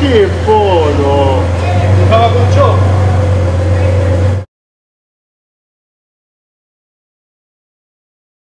che buono!